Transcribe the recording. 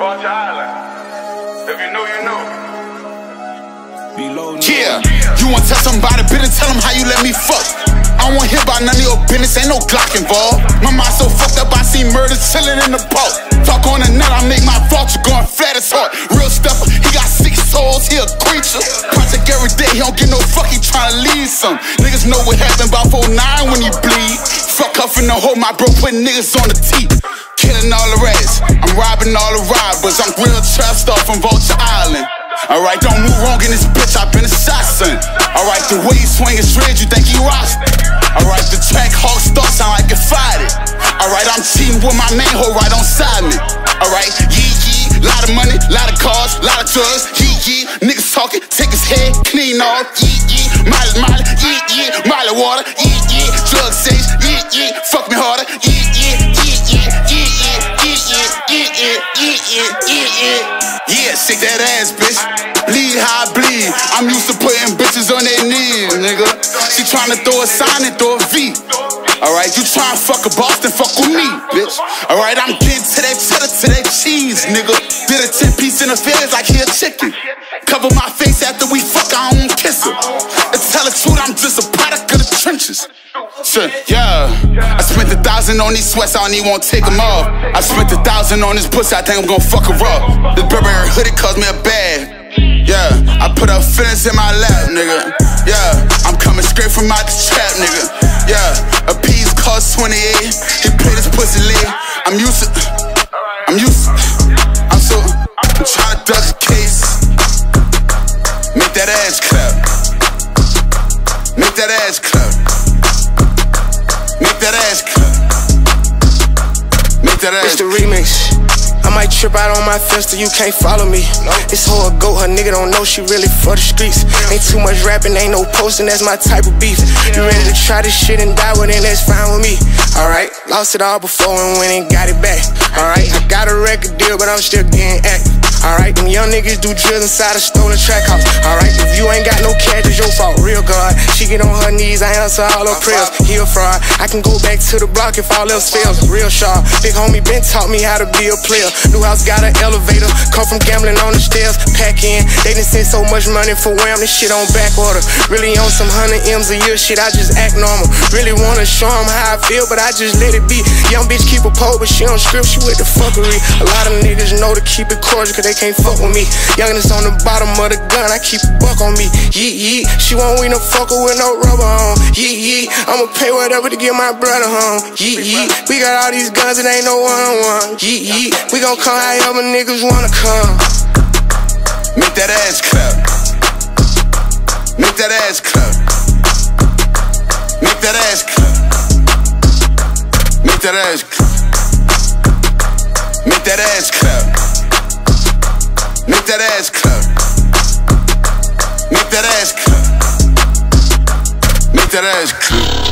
Vulture Island. If you know, you know. Yeah, you wanna tell somebody, better tell them how you let me fuck. I don't wanna hear about none of your business, ain't no Glock involved. My mind so fucked up, I see murder chillin' in the boat. Talk on the net, I make my vulture going flat as hard. Real stuffer, he got six souls, he a creature. Project every day, he don't get no fuck, he tryna leave some. Niggas know what happened about 49 when he bleed. Fuck off in the hole, my bro putting niggas on the teeth. Killing all the rats, I'm robbing all the robbers. I'm real trap star from Vulture Island. Alright, don't move wrong in this bitch, I've been a shot son. Alright, the way you swing is red, you think he roster. Alright, the Trackhawk start sound like it fired it. Alright, I'm cheating with my main hoe right on side me. Alright, yee yee, lot of money, lot of cars, lot of drugs, yee yee. Niggas talking, take his head clean off, yee yee. Molly, Molly, yee yee. Molly water, yee yee. Drugs sage, yee. Fuck me harder, yee, yee yee, yee yee, yee yee, yee yee, yee yee, yee yee. Yeah, shake that ass, bitch. Bleed how I bleed. I'm used to putting bitches on their knees, nigga. She tryna throw a sign and throw a V. Alright, you tryna fuck a Boston, fuck with me, bitch. Alright, I'm getting to that cheddar, to that cheese, nigga. Did a 10 piece in the feds like he chicken. Cover my face after we fuck, Truth, I'm just a product of the trenches. Shit, yeah. I spent a thousand on these sweats, I don't even wanna take them off. I spent a thousand on this pussy, I think I'm gonna fuck her up. This Burberry hoodie cost me a bag. Yeah, I put a fence in my lap, nigga. Yeah, I'm coming straight from out the trap, nigga. Yeah, a piece cost 28. He paid his pussy lit. I'm used to, I'm used to, I'm so, I'm trying to duck the case. Make that ass that ass clap. Make that ass clap. Make that ass It's the remix. I might trip out on my fence till you can't follow me. This hoe a goat, her nigga don't know she really for the streets. Ain't too much rapping, ain't no posting, that's my type of beef. You ready to try this shit and die with it, that's fine with me. Alright, lost it all before and went and got it back. Alright, I got a record deal, but I'm still getting active. Alright, them young niggas do drills inside a stolen track house. Alright, if you ain't she get on her knees, I answer all her prayers. He a fraud, I can go back to the block if all else fails. Real sharp, big homie Ben taught me how to be a player. New house got an elevator, come from gambling on the stairs. Pack in, they done sent so much money for wham, this shit on back order. Really on some hundred M's a year shit, I just act normal. Really wanna show 'em how I feel, but I just let it be. Young bitch keep a pole, but she don't script, she with the fuckery. A lot of niggas know to keep it cordial, cause they can't fuck with me. Youngest on the bottom of the gun, I keep a buck on me. Yeet, yeet, she won't win a fucker with no rubber on. Yeet, yeet, I'ma pay whatever to get my brother home. Yeet, yeet, we got all these guns, it ain't no one on one. Yeet, yeet, we gon' come however niggas wanna come. Make that ass clap. Make that ass clap. Make that ass clap. Make that ass clap. Make that ass clap. Make that ass clap. Ass